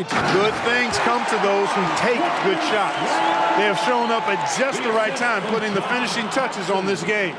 advantage. Good things come to those who take good shots. They have shown up at just the right time, putting the finishing touches on this game.